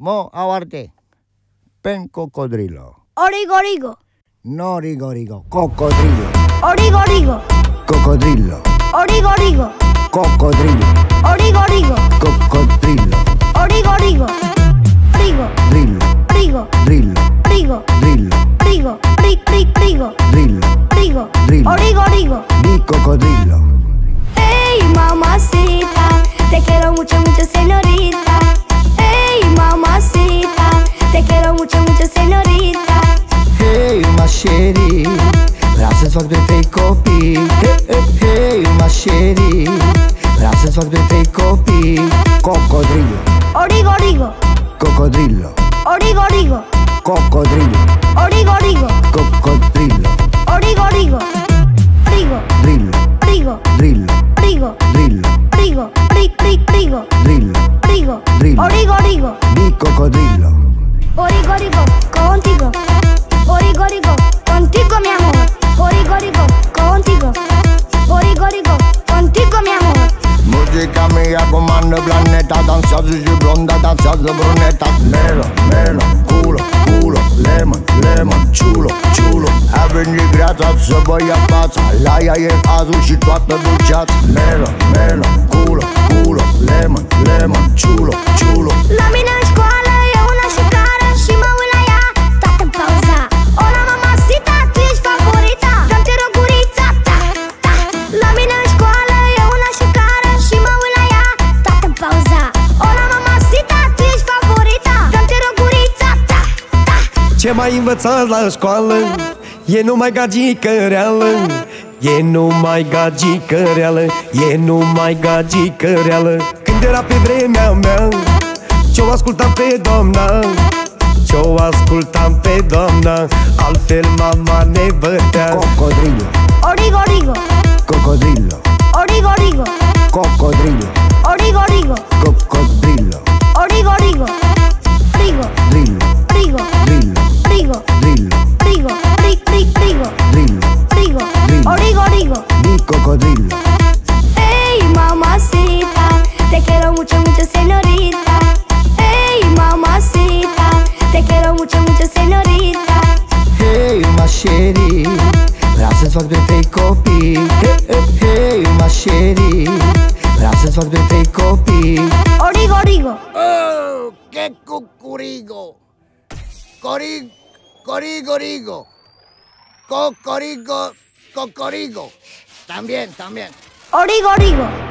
Mo, aguarte. Pen cocodrilo. Origo, origo. No rigo rigo. Cocodrilo. Origo, origo. Cocodrilo. Origo, origo. Cocodrilo. Origo, origo. Cocodrilo. Origo, origo. Rigo, Drillo. rigo, Drillo. rigo, Drillo. rigo, ri, ri, rigo, Drillo. rigo. Drillo. Origo, origo. Să-ți fac de trei copii Hei, hei, hei, mașeri Vreau să-ți fac de trei copii Cocodrilo, Origo, origo, cocodrilo origo, origo, Cocodrilo, origo, origo, cocodrilo origo, origo. Rigo, Drillo, rigo, drillo, rigo, drillo, rigo, ri, ri, rigo, drillo. Rigo. Drillo. Origo, origo, Di cocodrilo origo, origo, și blonda, dansează bruneta. Melo, melo, culo, culo Lemon, lemon, ciulo, ciulo. A venit greața să vă ia fața La ea e azul și toată dulceața Melo, mai învățați la școală E numai gagică reală E numai gagică reală E numai gagică reală Când era pe vremea mea Ce-o ascultam pe doamna Ce-o ascultam pe doamna Altfel mama ne bătea. Cocodrilo, Origo, origo, cocodrilo. Origo, origo. Cocodrilo, să-ți fac de trei copii Hei, hei, hei, mașeri Vreau să-ți fac de trei copii Origo, origo, Oh, que cucurigo. Corigo, corigo, rigo. Cocorigo, cocorigo También, también. Origo, origo.